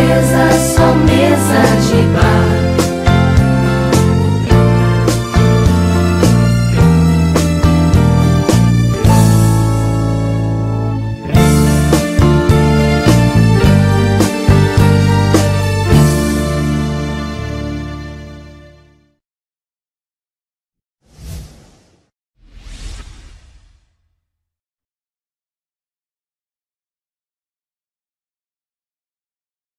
is a